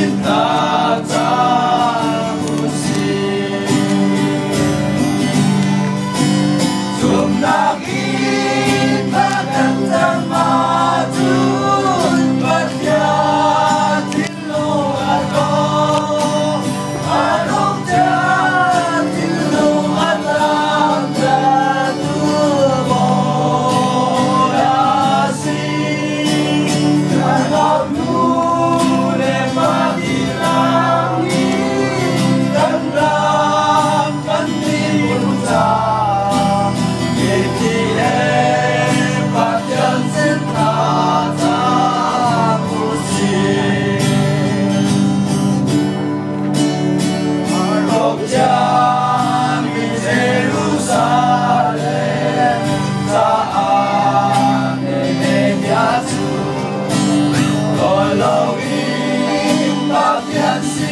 with. Jah